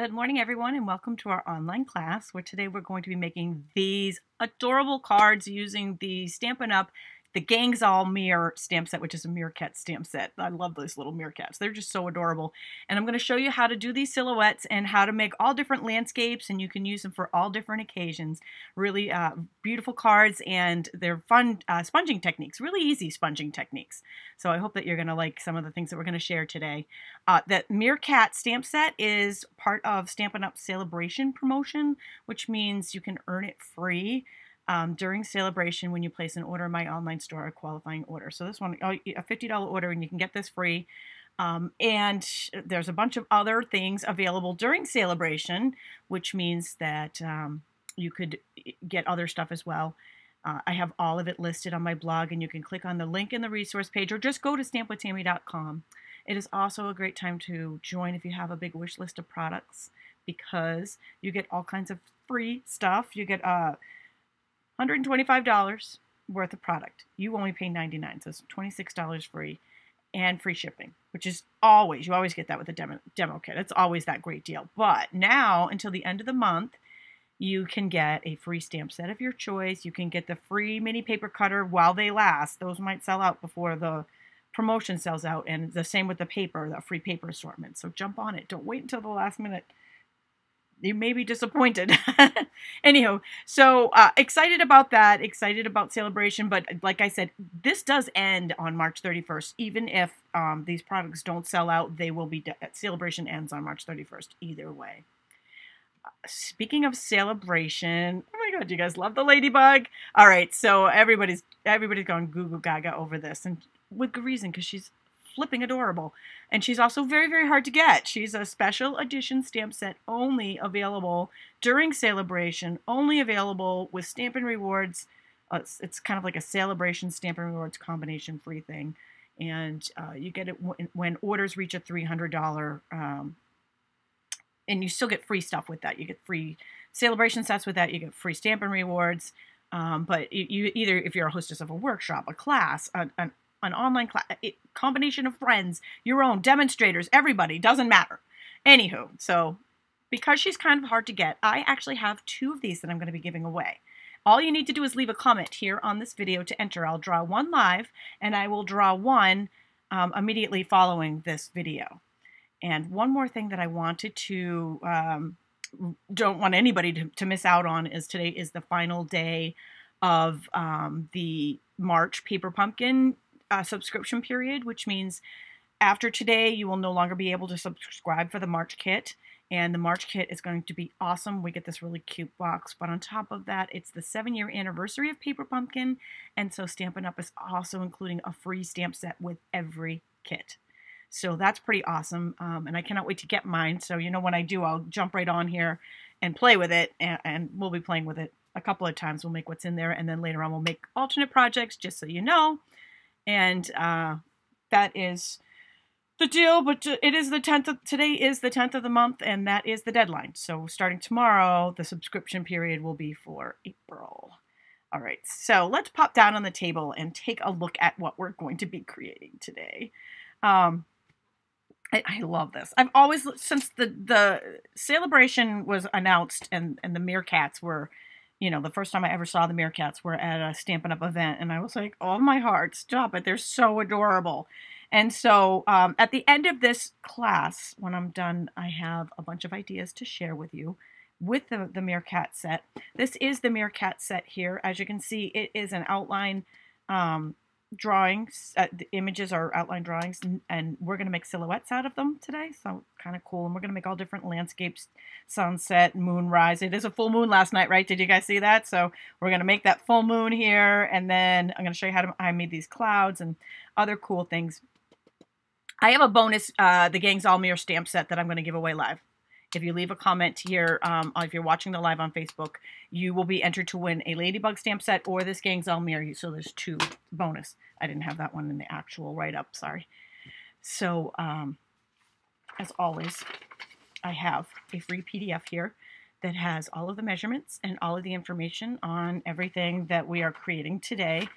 Good morning, everyone, and welcome to our online class where today we're going to be making these adorable cards using the Stampin' Up! The Gang's All Meer stamp set, which is a Meerkat stamp set. I love those little meerkats. They're just so adorable. And I'm going to show you how to do these silhouettes and how to make all different landscapes, and you can use them for all different occasions. Really uh, beautiful cards, and they're fun uh, sponging techniques, really easy sponging techniques. So I hope that you're going to like some of the things that we're going to share today. Uh, that Meerkat stamp set is part of Stampin' Up! Sale-a-bration promotion, which means you can earn it free um, during Sale-a-bration when you place an order in my online store, a qualifying order. So this one, a $50 order, and you can get this free. Um, and there's a bunch of other things available during Sale-a-bration, which means that um, you could get other stuff as well. Uh, I have all of it listed on my blog, and you can click on the link in the resource page or just go to stampwithtami.com. It is also a great time to join if you have a big wish list of products because you get all kinds of free stuff. You get uh, $125 worth of product. You only pay 99 so it's $26 free and free shipping, which is always, you always get that with a demo, demo kit. It's always that great deal. But now, until the end of the month, you can get a free stamp set of your choice. You can get the free mini paper cutter while they last. Those might sell out before the promotion sells out. And the same with the paper, the free paper assortment. So jump on it. Don't wait until the last minute you may be disappointed. Anyhow, so uh, excited about that, excited about Sale-a-bration. But like I said, this does end on March 31st. Even if um, these products don't sell out, they will be. De- Sale-a-bration ends on March 31st. Either way. Uh, speaking of Sale-a-bration, oh my god, you guys love the ladybug. All right, so everybody's everybody's going goo goo gaga over this, and with good reason because she's flipping adorable. And she's also very, very hard to get. She's a special edition stamp set only available during Sale-a-bration, only available with Stampin' Rewards. Uh, it's, kind of like a Sale-a-bration Stampin' Rewards combination free thing. And uh, you get it when orders reach a $300 um, and you still get free stuff with that. You get free Sale-a-bration sets with that. You get free Stampin' Rewards. Um, but you, you, either if you're a hostess of a workshop, a class, a, an an online class, combination of friends, your own demonstrators, everybody, doesn't matter. Anywho, so because she's kind of hard to get, I actually have two of these that I'm going to be giving away. All you need to do is leave a comment here on this video to enter. I'll draw one live, and I will draw one um, immediately following this video. And one more thing that I wanted to, um, don't want anybody to, to miss out on is today is the final day of um, the March Paper Pumpkin uh, subscription period, which means after today, you will no longer be able to subscribe for the March kit. And the March kit is going to be awesome. We get this really cute box. But on top of that, it's the seven year anniversary of Paper Pumpkin. And so Stampin' Up! is also including a free stamp set with every kit. So that's pretty awesome. Um, and I cannot wait to get mine. So, you know, when I do, I'll jump right on here and play with it. And, and we'll be playing with it a couple of times. We'll make what's in there. And then later on, we'll make alternate projects just so you know and uh, that is the deal. But it is the tenth. Of, today is the tenth of the month, and that is the deadline. So starting tomorrow, the subscription period will be for April. All right, so let's pop down on the table and take a look at what we're going to be creating today. Um, I, I, love this. I've always since the the Sale-a-bration was announced and and the Meerkats were you know, the first time I ever saw the Meerkats were at a Stampin' Up event, and I was like, oh my heart, stop it. They're so adorable. And so um, at the end of this class, when I'm done, I have a bunch of ideas to share with you with the, the Meerkat set. This is the Meerkat set here. As you can see, it is an outline um, drawings. Uh, the images are outline drawings, and, and we're going to make silhouettes out of them today. So kind of cool. And we're going to make all different landscapes, sunset, moonrise. It is a full moon last night, right? Did you guys see that? So we're going to make that full moon here, and then I'm going to show you how to, I made these clouds and other cool things. I have a bonus, uh, the Gang's All Meer stamp set that I'm going to give away live. If you leave a comment here, um, if you're watching the live on Facebook, you will be entered to win a Ladybug stamp set or this Gang's All Meer. So there's two bonus. I didn't have that one in the actual write-up, sorry. So, um, as always, I have a free PDF here that has all of the measurements and all of the information on everything that we are creating today.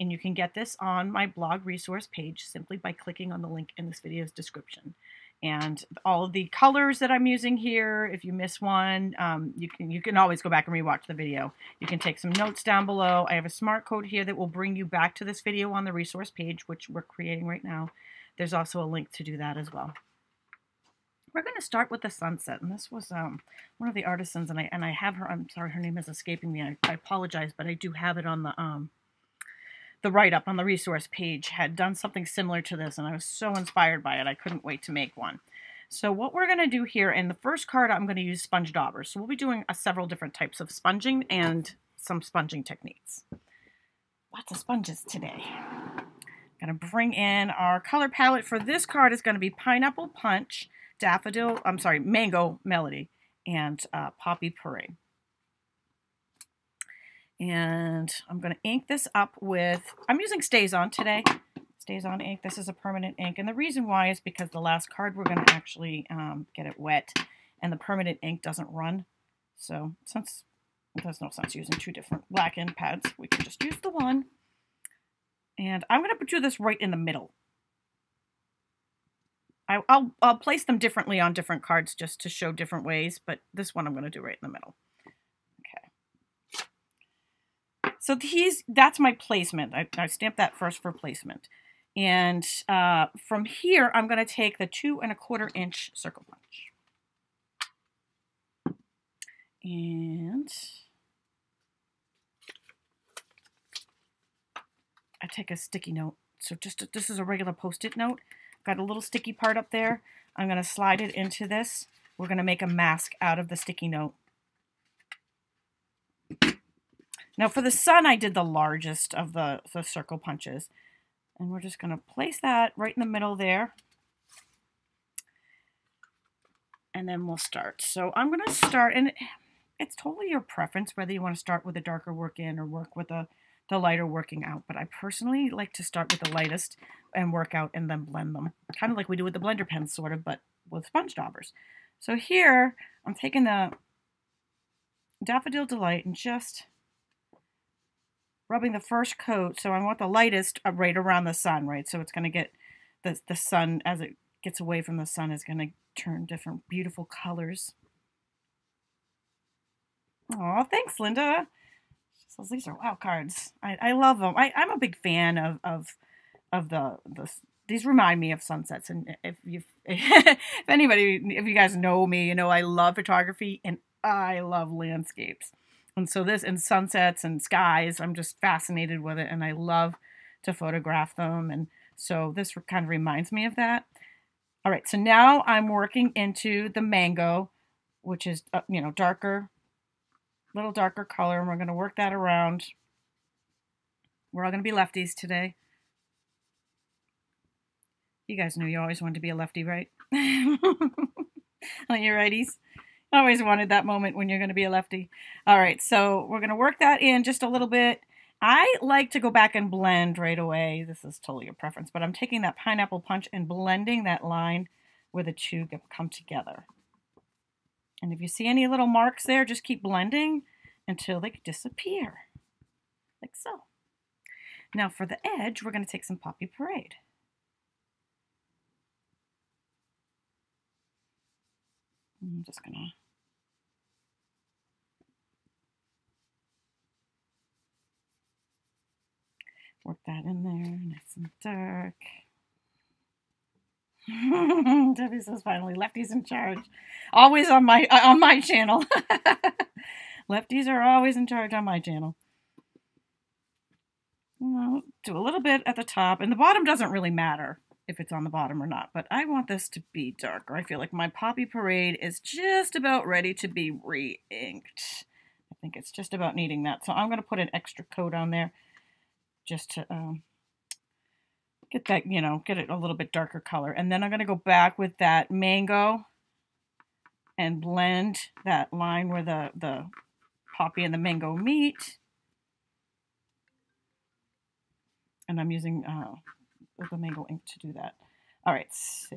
And you can get this on my blog resource page simply by clicking on the link in this video's description. And all of the colors that I'm using here. If you miss one, um, you can you can always go back and rewatch the video. You can take some notes down below. I have a smart code here that will bring you back to this video on the resource page, which we're creating right now. There's also a link to do that as well. We're going to start with the sunset, and this was um, one of the artisans, and I and I have her. I'm sorry, her name is escaping me. I, I apologize, but I do have it on the um, the write up on the resource page had done something similar to this, and I was so inspired by it, I couldn't wait to make one. So what we're going to do here, in the first card, I'm going to use sponge daubers. So we'll be doing a, several different types of sponging and some sponging techniques. Lots of sponges today. I'm Going to bring in our color palette for this card is going to be Pineapple Punch, Daffodil, I'm sorry, Mango Melody, and uh, Poppy Parade. And I'm going to ink this up with, I'm using Stays On today. Stays On ink. This is a permanent ink. And the reason why is because the last card we're going to actually um, get it wet and the permanent ink doesn't run. So since there's no sense using two different black ink pads, we can just use the one. And I'm going to do this right in the middle. I, will I'll place them differently on different cards just to show different ways, but this one I'm going to do right in the middle. So he's that's my placement. I, I stamped that first for placement. And uh, from here, I'm going to take the two and a quarter inch circle punch. And I take a sticky note. So just a, this is a regular post-it note. Got a little sticky part up there. I'm going to slide it into this. We're going to make a mask out of the sticky note. Now for the sun, I did the largest of the, the circle punches. And we're just going to place that right in the middle there. And then we'll start. So I'm going to start, and it's totally your preference whether you want to start with a darker work in or work with a, the lighter working out. But I personally like to start with the lightest and work out and then blend them. Kind of like we do with the blender pens, sort of, but with sponge daubers. So here, I'm taking the Daffodil Delight and just rubbing the first coat. So I want the lightest uh, right around the sun, right? So it's going to get the, the sun, as it gets away from the sun, is going to turn different beautiful colors. Oh, thanks, Linda. These are wow cards. I, I love them. I, I'm a big fan of, of, of the, the, these remind me of sunsets. And if you, if anybody, if you guys know me, you know I love photography and I love landscapes. And so this and sunsets and skies, I'm just fascinated with it and I love to photograph them. And so this kind of reminds me of that. All right, so now I'm working into the mango, which is, uh, you know, darker, little darker color. And we're going to work that around. We're all going to be lefties today. You guys knew you always wanted to be a lefty, right? Aren't you righties? Always wanted that moment when you're going to be a lefty. All right, so we're going to work that in just a little bit. I like to go back and blend right away. This is totally your preference, but I'm taking that pineapple punch and blending that line where the two come together. And if you see any little marks there, just keep blending until they disappear, like so. Now for the edge, we're going to take some Poppy Parade. I'm just going to Work that in there, nice and dark. Debbie says finally, lefties in charge. Always on my uh, on my channel. lefties are always in charge on my channel. Well, do a little bit at the top, and the bottom doesn't really matter if it's on the bottom or not, but I want this to be darker. I feel like my Poppy Parade is just about ready to be re-inked. I think it's just about needing that. So I'm going to put an extra coat on there just to um, get that, you know, get it a little bit darker color. And then I'm going to go back with that mango and blend that line where the, the poppy and the mango meet. And I'm using uh, the mango ink to do that. All right, so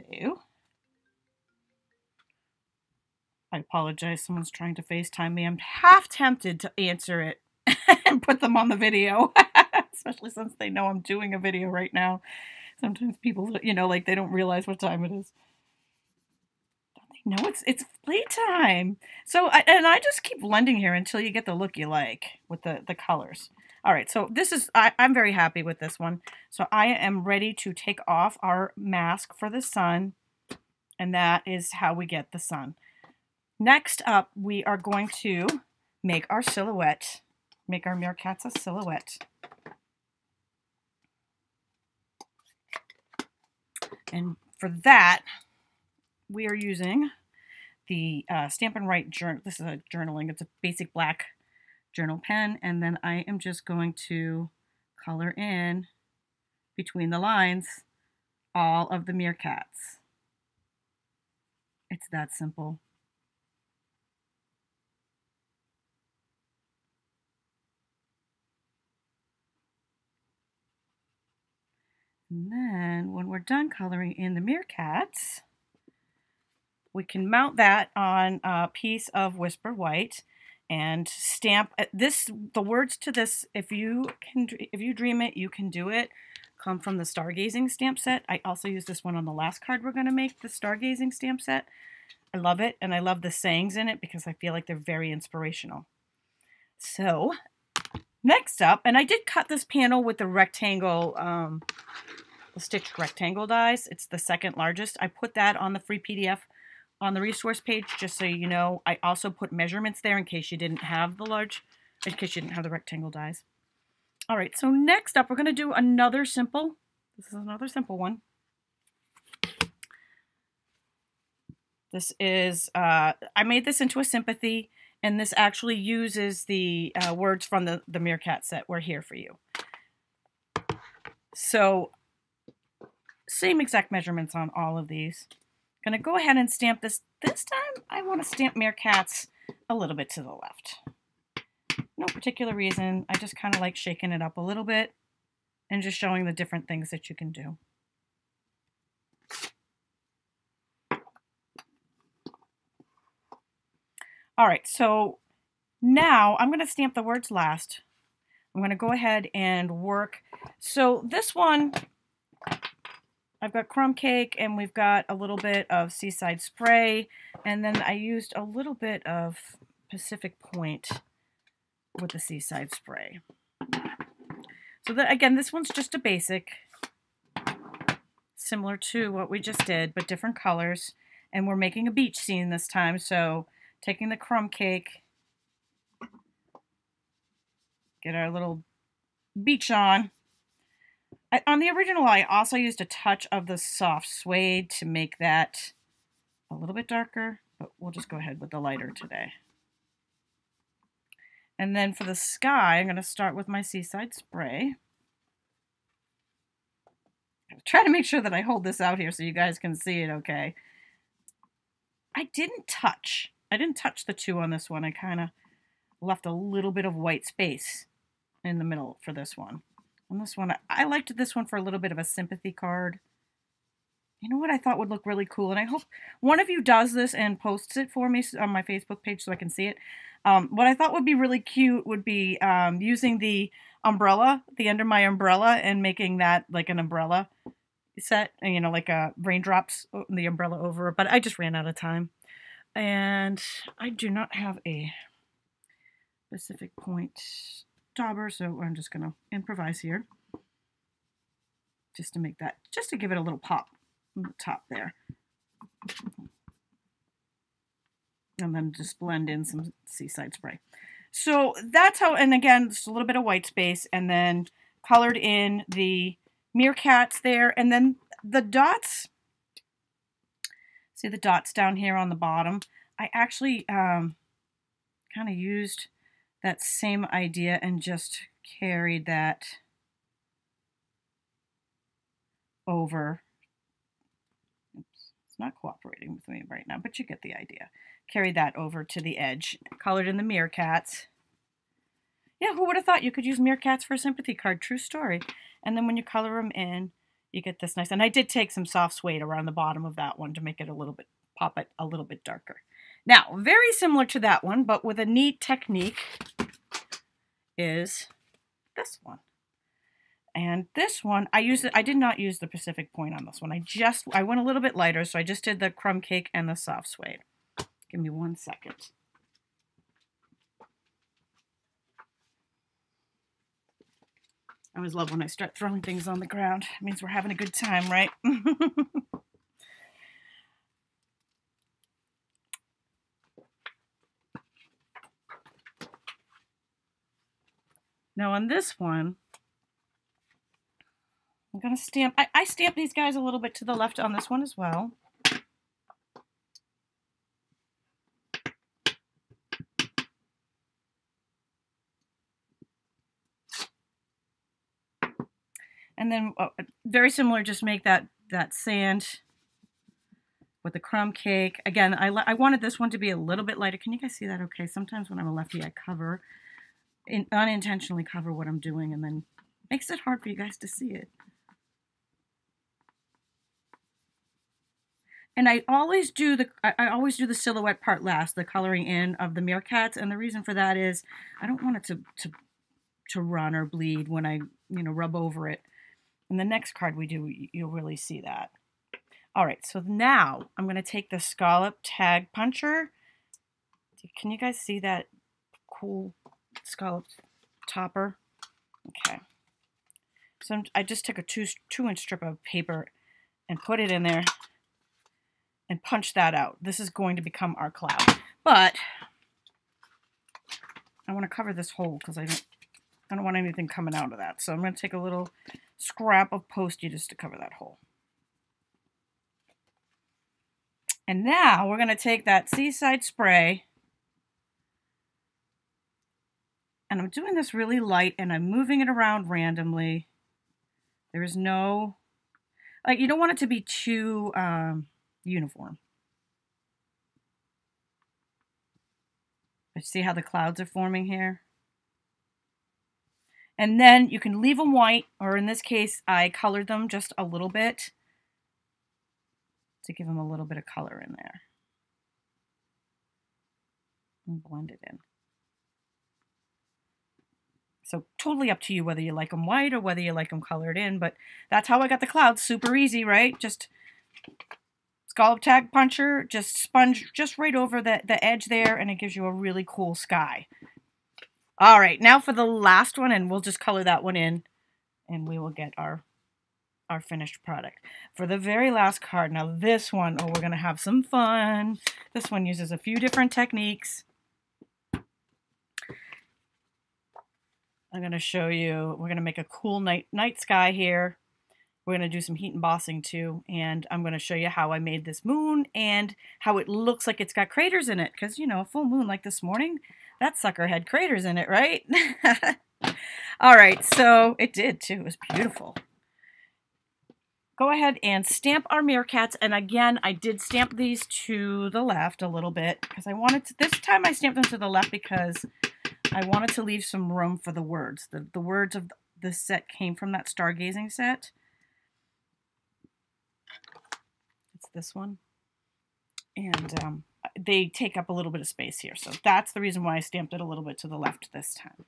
I apologize. Someone's trying to FaceTime me. I'm half tempted to answer it and put them on the video. especially since they know I'm doing a video right now. Sometimes people, you know, like they don't realize what time it is. know it's it's playtime. So I, and I just keep blending here until you get the look you like with the the colors. All right, so this is I, I'm very happy with this one. So I am ready to take off our mask for the sun, and that is how we get the sun. Next up, we are going to make our silhouette, make our meerkats a silhouette. And for that, we are using the uh, Stampin' Write journal. This is a journaling. It's a basic black journal pen. And then I am just going to color in between the lines all of the meerkats. It's that simple. And then when we're done coloring in the meerkats, we can mount that on a piece of Whisper White and stamp this the words to this if you can if you dream it you can do it come from the stargazing stamp set. I also use this one on the last card we're going to make the stargazing stamp set. I love it and i love the sayings in it because i feel like they're very inspirational. So next up and i did cut this panel with the rectangle um stitched rectangle dies it's the second largest i put that on the free pdf on the resource page, just so you know. I also put measurements there in case you didn't have the large, in case you didn't have the rectangle dies. All right, so next up, we're going to do another simple. This is another simple one. This is, uh, I made this into a sympathy, and this actually uses the uh, words from the, the Meerkat set, We're Here For You. So, same exact measurements on all of these. I'm Gonna go ahead and stamp this. This time I want to stamp Meerkats a little bit to the left. No particular reason. I just kind of like shaking it up a little bit and just showing the different things that you can do. All right, so now I'm going to stamp the words last. I'm going to go ahead and work. So this one, I've got crumb cake and we've got a little bit of seaside spray and then I used a little bit of Pacific Point with the seaside spray. So that again, this one's just a basic, similar to what we just did, but different colors. And we're making a beach scene this time, so taking the crumb cake, get our little beach on, I, on the original, I also used a touch of the soft suede to make that a little bit darker, but we'll just go ahead with the lighter today. And then for the sky, I'm going to start with my Seaside Spray. I'll try to make sure that I hold this out here so you guys can see it okay. I didn't touch. I didn't touch the two on this one. I kind of left a little bit of white space in the middle for this one. On this one, I liked this one for a little bit of a sympathy card. You know what I thought would look really cool? And I hope one of you does this and posts it for me on my Facebook page so I can see it. Um, what I thought would be really cute would be um, using the umbrella, the under my umbrella, and making that like an umbrella set, you know, like a raindrops, the umbrella over. But I just ran out of time. And I do not have a Pacific Point dauber, so I'm just going to improvise here just to make that, just to give it a little pop on the top there. And then just blend in some seaside spray. So that's how, and again, just a little bit of white space, and then colored in the meerkats there, and then the dots, see the dots down here on the bottom? I actually um, kind of used that same idea and just carried that over. Oops, it's not cooperating with me right now, but you get the idea. Carry that over to the edge. Colored in the meerkats. Yeah, who would have thought you could use meerkats for a sympathy card? True story. And then when you color them in, you get this nice. And I did take some soft suede around the bottom of that one to make it a little bit, pop it a little bit darker. Now, very similar to that one, but with a neat technique is this one. And this one, I used I did not use the Pacific Point on this one. I just, I went a little bit lighter, so I just did the crumb cake and the soft suede. Give me one second. I always love when I start throwing things on the ground. It means we're having a good time, right? now on this one, I'm going to stamp, I, I stamp these guys a little bit to the left on this one as well. And then uh, very similar, just make that, that sand with the crumb cake. Again, I, I wanted this one to be a little bit lighter. Can you guys see that okay? Sometimes when I'm a lefty, I cover, in, unintentionally cover what I'm doing and then makes it hard for you guys to see it. And I always do the I always do the silhouette part last, the coloring in of the meerkats, and the reason for that is I don't want it to to to run or bleed when I you know rub over it. And the next card we do, you'll really see that. All right, so now I'm going to take the scallop tag puncher. Can you guys see that cool scallop topper? Okay. So I just took a two, two inch strip of paper and put it in there and punch that out. This is going to become our cloud. But I want to cover this hole because I don't, I don't want anything coming out of that. So I'm going to take a little scrap of Post-it just to cover that hole. And now we're going to take that seaside spray and I'm doing this really light and I'm moving it around randomly. There is no, like you don't want it to be too um, uniform. But see how the clouds are forming here? And then you can leave them white, or in this case, I colored them just a little bit to give them a little bit of color in there. And blend it in. So totally up to you whether you like them white or whether you like them colored in, but that's how I got the clouds. Super easy, right? Just scallop tag puncher, just sponge just right over the, the edge there, and it gives you a really cool sky. All right, now for the last one, and we'll just color that one in, and we will get our our finished product. For the very last card, now this one, oh, we're going to have some fun. This one uses a few different techniques. I'm going to show you, we're going to make a cool night, night sky here. We're going to do some heat embossing too, and I'm going to show you how I made this moon and how it looks like it's got craters in it, because, you know, a full moon like this morning, that sucker had craters in it, right? All right, so it did too. It was beautiful go ahead and stamp our meerkats. And again, I did stamp these to the left a little bit because I wanted to, this time I stamped them to the left because I wanted to leave some room for the words. The, the words of this set came from that stargazing set. It's this one. And um, they take up a little bit of space here. So that's the reason why I stamped it a little bit to the left this time.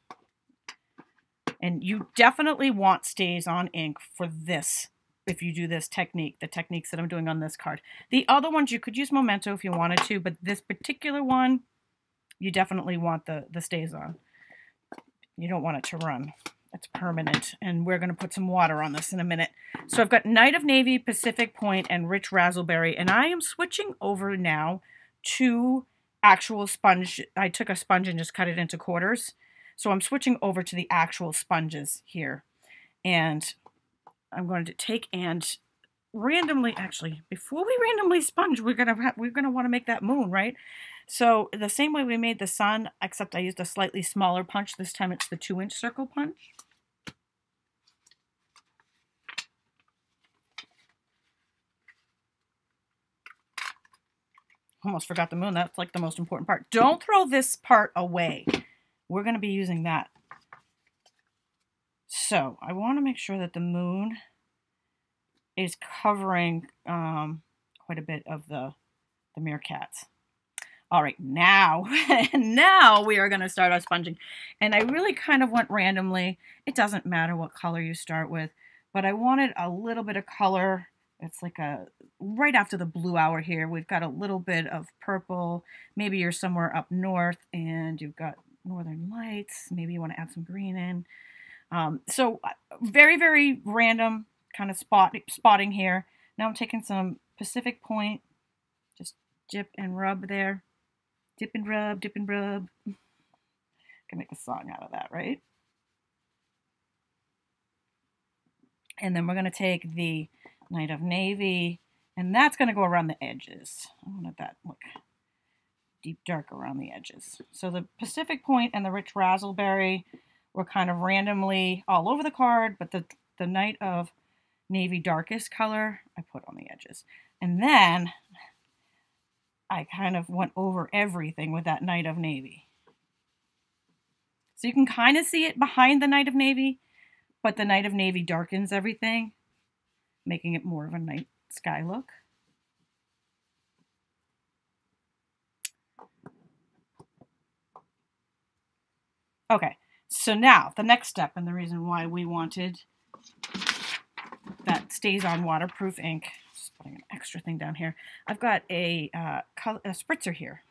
And you definitely want stays on ink for this if you do this technique, the techniques that I'm doing on this card. The other ones, you could use Memento if you wanted to, but this particular one, you definitely want the, the stays on. You don't want it to run. It's permanent. And we're going to put some water on this in a minute. So I've got Night of Navy, Pacific Point, and Rich Razzleberry. And I am switching over now to actual sponge. I took a sponge and just cut it into quarters. So I'm switching over to the actual sponges here. And I'm going to take and randomly, actually, before we randomly sponge, we're gonna we're gonna want to make that moon, right? So the same way we made the sun, except I used a slightly smaller punch. This time it's the two inch circle punch. Almost forgot the moon. That's like the most important part. Don't throw this part away. We're going to be using that so I want to make sure that the moon is covering um, quite a bit of the, the meerkats. All right, now, now we are going to start our sponging. And I really kind of went randomly. It doesn't matter what color you start with, but I wanted a little bit of color. It's like a, right after the blue hour here, we've got a little bit of purple. Maybe you're somewhere up north and you've got northern lights. Maybe you want to add some green in. Um, so uh, very, very random kind of spot spotting here. Now I'm taking some Pacific Point, just dip and rub there. Dip and rub, dip and rub. Can make a song out of that, right? And then we're going to take the Night of Navy, and that's going to go around the edges. I wanted that look deep dark around the edges. So the Pacific Point and the Rich Razzleberry were kind of randomly all over the card, but the, the Night of Navy darkest color I put on the edges. And then I kind of went over everything with that Night of Navy. So you can kind of see it behind the Night of Navy, but the Night of Navy darkens everything, making it more of a night sky look. Okay, so now the next step and the reason why we wanted that stays on waterproof ink putting an extra thing down here. I've got a, uh, a spritzer here.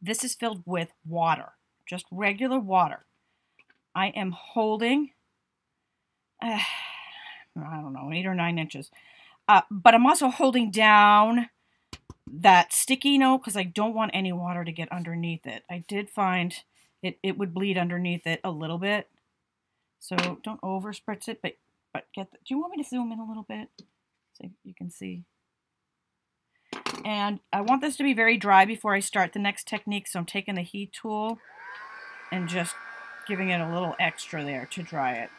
This is filled with water, just regular water. I am holding, uh, I don't know, eight or nine inches. Uh, but I'm also holding down that sticky note because I don't want any water to get underneath it. I did find it, it would bleed underneath it a little bit. So don't over spritz it, but but get the, do you want me to zoom in a little bit so you can see? And I want this to be very dry before I start the next technique, so I'm taking the heat tool and just giving it a little extra there to dry it.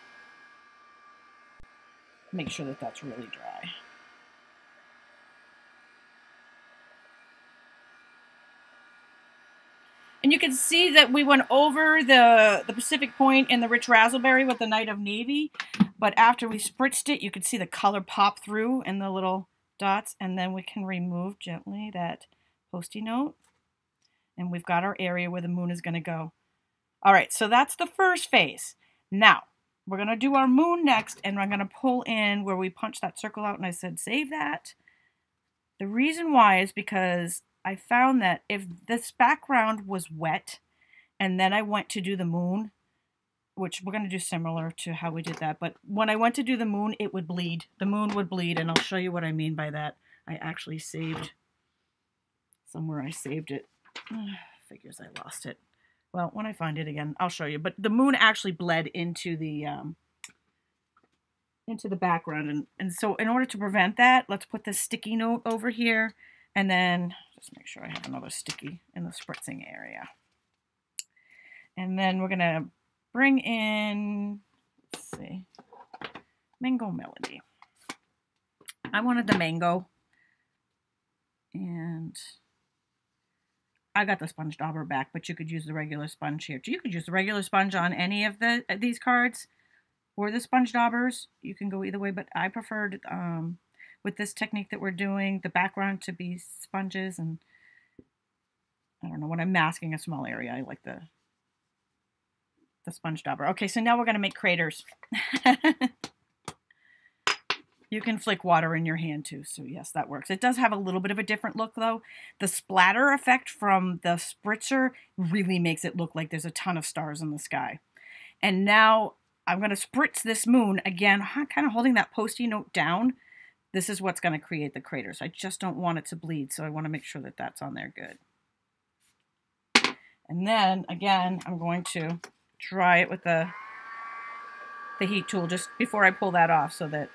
Make sure that that's really dry. And you can see that we went over the, the Pacific Point and the Rich Razzleberry with the Night of Navy. But after we spritzed it, you can see the color pop through in the little dots. And then we can remove gently that post-it note. And we've got our area where the moon is going to go. All right, so that's the first phase. Now, we're going to do our moon next, and I'm going to pull in where we punched that circle out, and I said, save that. The reason why is because I found that if this background was wet and then I went to do the moon, which we're going to do similar to how we did that, but when I went to do the moon, it would bleed. The moon would bleed, and I'll show you what I mean by that. I actually saved somewhere I saved it. Figures I lost it. Well, when I find it again, I'll show you. But the moon actually bled into the um, into the background, and and so in order to prevent that, let's put this sticky note over here, and then just make sure I have another sticky in the spritzing area. And then we're going to bring in, let's see, Mango Melody. I wanted the mango. And I got the sponge dauber back, but you could use the regular sponge here. You could use the regular sponge on any of the these cards or the sponge daubers. You can go either way, but I preferred um, with this technique that we're doing, the background to be sponges and I don't know, when I'm masking a small area, I like the the sponge dauber. Okay, so now we're going to make craters. you can flick water in your hand too, so yes, that works. It does have a little bit of a different look though. The splatter effect from the spritzer really makes it look like there's a ton of stars in the sky. And now I'm going to spritz this moon again, kind of holding that post-it note down this is what's going to create the craters. I just don't want it to bleed, so I want to make sure that that's on there good. And then, again, I'm going to dry it with the, the heat tool just before I pull that off so that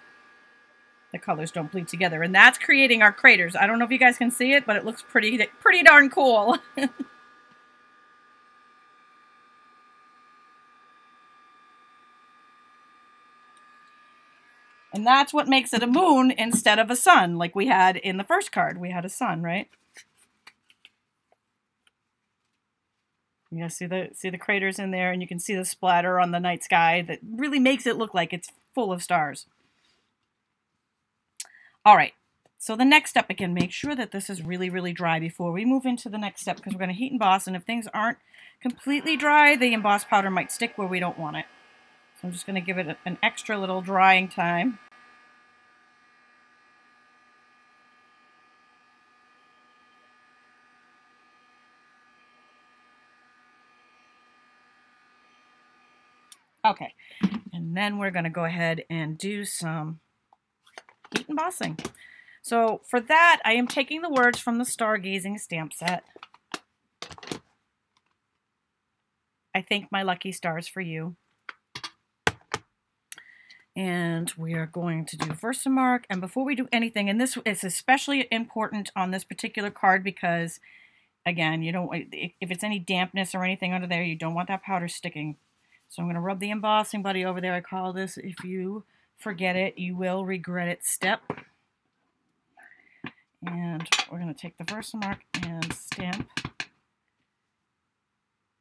the colors don't bleed together. And that's creating our craters. I don't know if you guys can see it, but it looks pretty, pretty darn cool. And that's what makes it a moon instead of a sun, like we had in the first card. We had a sun, right? You know, see the see the craters in there, and you can see the splatter on the night sky that really makes it look like it's full of stars. All right, So the next step, again, make sure that this is really, really dry before we move into the next step because we're going to heat emboss. And if things aren't completely dry, the emboss powder might stick where we don't want it. So I'm just going to give it an extra little drying time. Okay, and then we're going to go ahead and do some heat embossing. So for that, I am taking the words from the Stargazing stamp set. I thank my lucky stars for you. And we are going to do Versamark. And before we do anything, and this is especially important on this particular card because, again, you don't if it's any dampness or anything under there, you don't want that powder sticking so I'm going to rub the embossing buddy over there. I call this, if you forget it, you will regret it step. And we're going to take the Versamark and stamp.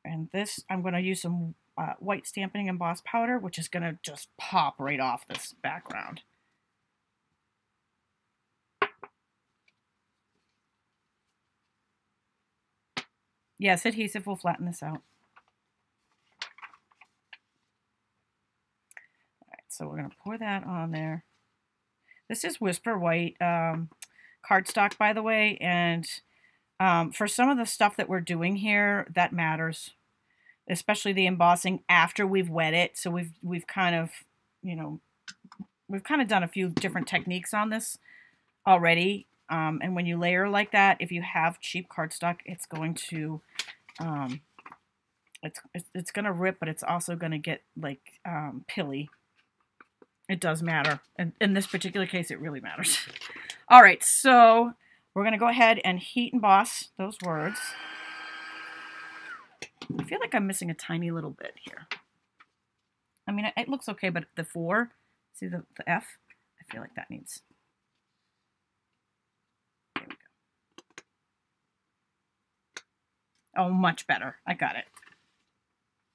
And this, I'm going to use some uh, white stamping emboss powder, which is going to just pop right off this background. Yes, adhesive will flatten this out. So we're going to pour that on there. This is Whisper White um, cardstock, by the way. And um, for some of the stuff that we're doing here, that matters. Especially the embossing after we've wet it. So we've, we've kind of, you know, we've kind of done a few different techniques on this already. Um, and when you layer like that, if you have cheap cardstock, it's going to, um, it's, it's, going to rip, but it's also going to get like um, pilly it does matter. And in this particular case, it really matters. All right, so we're going to go ahead and heat emboss those words. I feel like I'm missing a tiny little bit here. I mean, it looks okay, but the four, see the, the F? I feel like that needs... There we go. Oh, much better. I got it.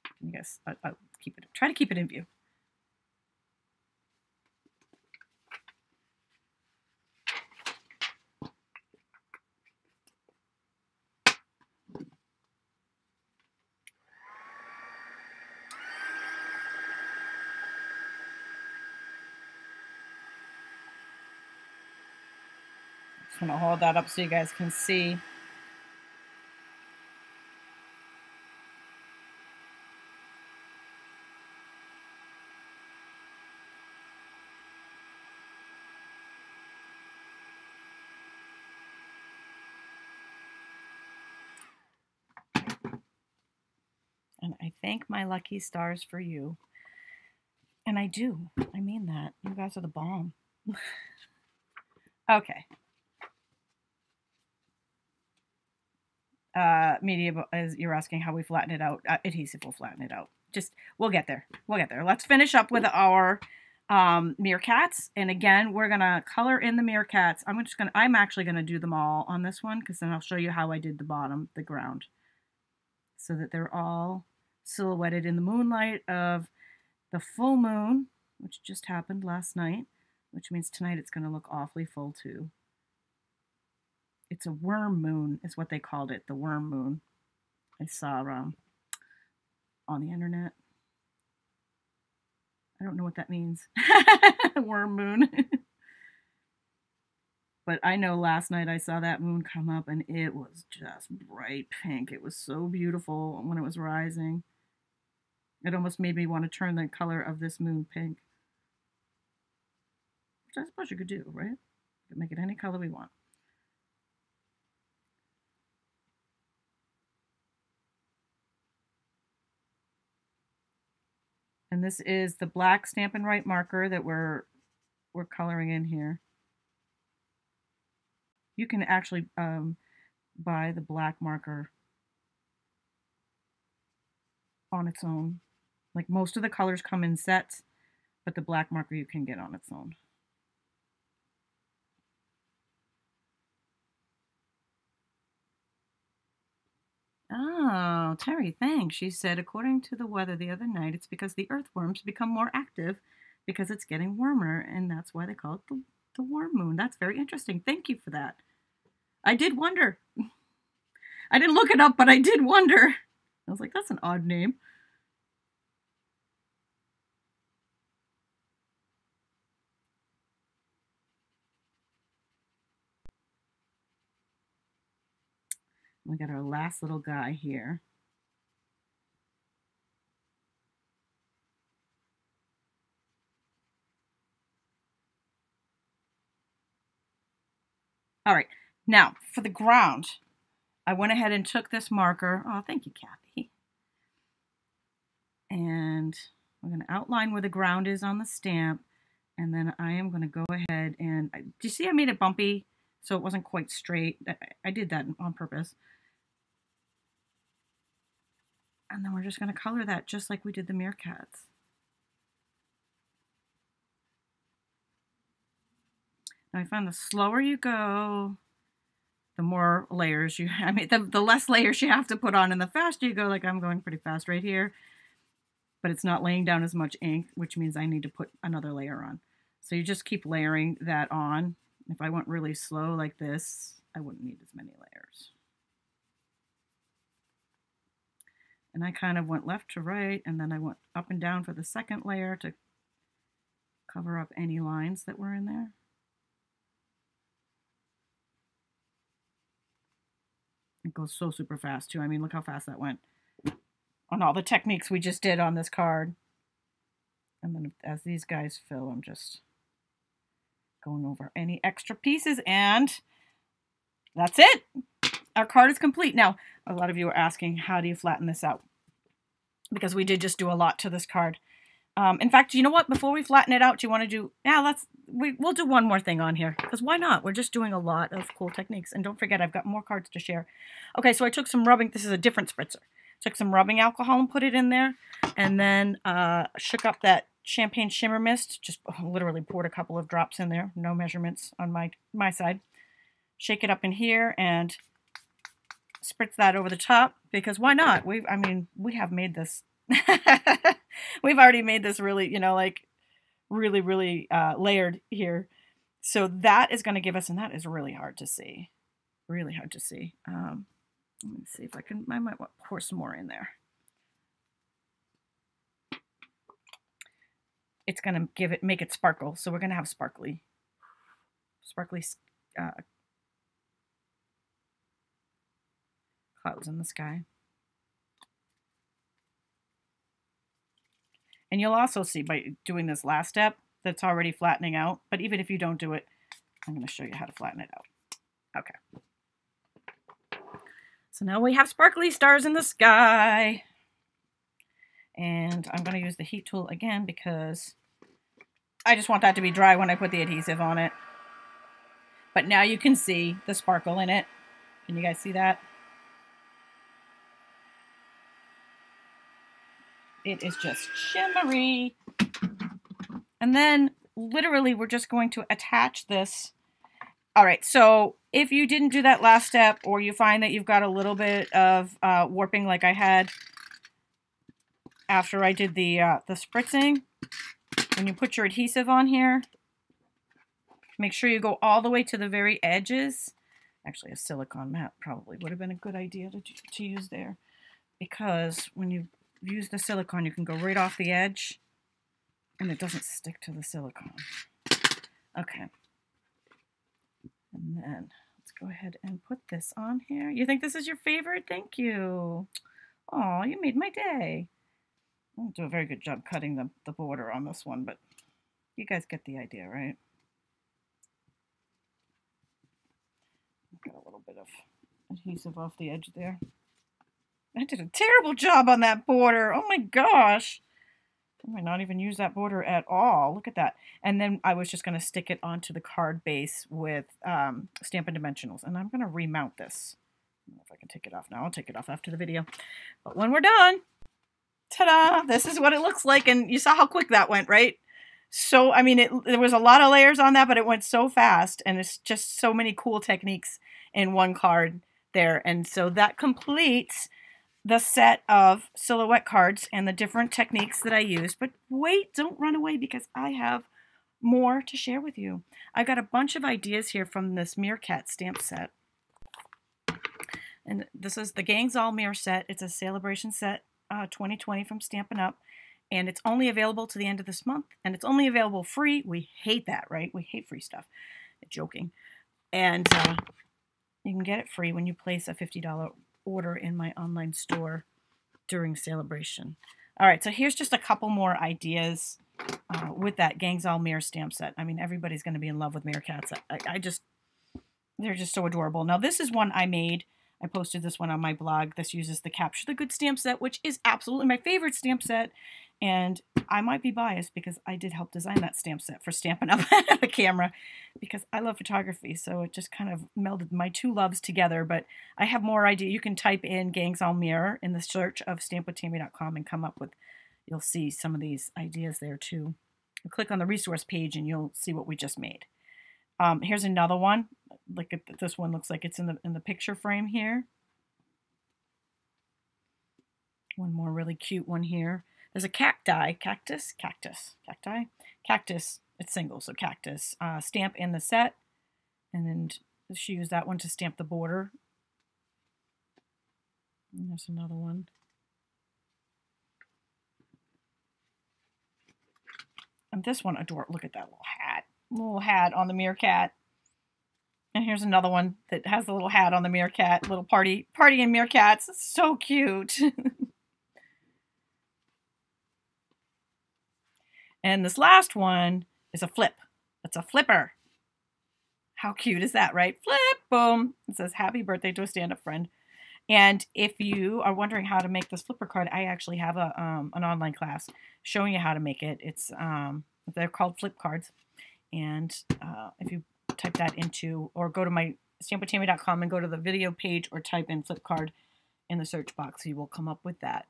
I guess I'll, I'll keep it. Try to keep it in view. Just to hold that up so you guys can see. And I thank my lucky stars for you. And I do. I mean that. You guys are the bomb. okay. Uh, media as you're asking how we flatten it out. Uh, adhesive will flatten it out. Just we'll get there. We'll get there. Let's finish up with our um, meerkats. And again, we're gonna color in the meerkats. I'm just gonna. I'm actually gonna do them all on this one because then I'll show you how I did the bottom, the ground, so that they're all silhouetted in the moonlight of the full moon, which just happened last night. Which means tonight it's gonna look awfully full too it's a worm moon is what they called it the worm moon. I saw um, on the internet. I don't know what that means. Worm moon. But i know last night i saw that moon come up and it was just bright pink. It was so beautiful when it was rising. It almost made me want to turn the color of this moon pink. Which i suppose you could do right? You could make it any color we want And this is the black Stampin' Write marker that we're, we're coloring in here. You can actually um, buy the black marker on its own. Like most of the colors come in sets, but the black marker you can get on its own. Oh, Terry, thanks. She said, according to the weather the other night, it's because the earthworms become more active because it's getting warmer, and that's why they call it the, The Warm Moon. That's very interesting. Thank you for that. I did wonder. I didn't look it up, but I did wonder. I was like, that's an odd name. We got our last little guy here. All right, now for the ground, I went ahead and took this marker. Oh, thank you, Kathy. And I'm going to outline where the ground is on the stamp. And then I am going to go ahead and, do you see I made it bumpy? So it wasn't quite straight. I did that on purpose. And then we're just going to color that just like we did the meerkats. Now I find the slower you go, the more layers you, have. I mean, the, the less layers you have to put on and the faster you go, like I'm going pretty fast right here, but it's not laying down as much ink, which means I need to put another layer on. So you just keep layering that on. If I went really slow like this, I wouldn't need as many layers. And I kind of went left to right, and then I went up and down for the second layer to cover up any lines that were in there. It goes so super fast too. I mean, look how fast that went on all the techniques we just did on this card. And then as these guys fill, I'm just going over any extra pieces and that's it. Our card is complete. Now, a lot of you are asking, how do you flatten this out? Because we did just do a lot to this card. Um, in fact, you know what? Before we flatten it out, do you want to do... Yeah, let's... We, we'll do one more thing on here. Because why not? We're just doing a lot of cool techniques. And don't forget, I've got more cards to share. Okay, so I took some rubbing... This is a different spritzer. Took some rubbing alcohol and put it in there. And then uh, shook up that champagne shimmer mist. Just literally poured a couple of drops in there. No measurements on my, my side. Shake it up in here and spritz that over the top because why not? We I mean, we have made this we've already made this really, you know, like really really uh, layered here. So that is going to give us and that is really hard to see. Really hard to see. Um, let me see if I can I might want to pour some more in there. It's going to give it make it sparkle. So we're going to have sparkly sparkly uh, clouds in the sky. And you'll also see by doing this last step that's already flattening out. But even if you don't do it, I'm going to show you how to flatten it out. Okay. So now we have sparkly stars in the sky. And I'm going to use the heat tool again because I just want that to be dry when I put the adhesive on it. But now you can see the sparkle in it. Can you guys see that? It is just shimmery. And then literally we're just going to attach this. All right, so if you didn't do that last step or you find that you've got a little bit of uh, warping like I had after I did the, uh, the spritzing, when you put your adhesive on here, make sure you go all the way to the very edges. Actually, a silicone mat probably would have been a good idea to, to use there because when you use the silicone, you can go right off the edge and it doesn't stick to the silicone. Okay. And then let's go ahead and put this on here. You think this is your favorite? Thank you. Oh, you made my day. I don't do a very good job cutting the, the border on this one, but you guys get the idea, right? Got a little bit of adhesive off the edge there. I did a terrible job on that border. Oh my gosh. I might not even use that border at all. Look at that. And then I was just going to stick it onto the card base with um, Stampin' Dimensionals. And I'm going to remount this. I don't know if I can take it off now. I'll take it off after the video. But when we're done, ta-da, this is what it looks like. And you saw how quick that went, right? So, I mean, it, there was a lot of layers on that, but it went so fast. And it's just so many cool techniques in one card there. And so that completes the set of silhouette cards and the different techniques that I use. But wait, don't run away because I have more to share with you. I've got a bunch of ideas here from this Meerkat stamp set. And this is the Gang's All Meer set. It's a Sale-a-bration set uh, 2020 from Stampin' Up. And it's only available to the end of this month. And it's only available free. We hate that, right? We hate free stuff. Joking. And uh, you can get it free when you place a $50 order in my online store during Sale-a-bration. All right, so here's just a couple more ideas uh, with that Gang's All Meer stamp set. I mean, everybody's going to be in love with Meerkats. I, I just, they're just so adorable. Now, this is one I made I posted this one on my blog. This uses the Capture the Good stamp set, which is absolutely my favorite stamp set. And I might be biased because I did help design that stamp set for Stampin' Up the camera because I love photography. So it just kind of melded my two loves together. But I have more idea. You can type in Gang's All Meer in the search of stampwithtami.com and come up with, you'll see some of these ideas there too. You click on the resource page and you'll see what we just made. Um, here's another one. Look at this one. Looks like it's in the in the picture frame here. One more really cute one here. There's a cacti, cactus, cactus, cacti, cactus. It's single, so cactus. Uh, stamp in the set, and then she used that one to stamp the border. And there's another one. And this one, adore. Look at that little hat little hat on the meerkat. And here's another one that has a little hat on the meerkat. Little party, party in meerkats. It's so cute. and this last one is a flip. It's a flipper. How cute is that, right? Flip, boom. It says happy birthday to a stand-up friend. And if you are wondering how to make this flipper card, I actually have a um, an online class showing you how to make it. It's um, they're called flip cards. And uh, if you type that into, or go to my stampwithtami.com and go to the video page or type in flip card in the search box, you will come up with that.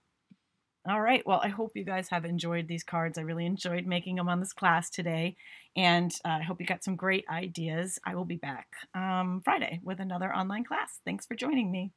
All right. Well, I hope you guys have enjoyed these cards. I really enjoyed making them on this class today. And uh, I hope you got some great ideas. I will be back um, Friday with another online class. Thanks for joining me.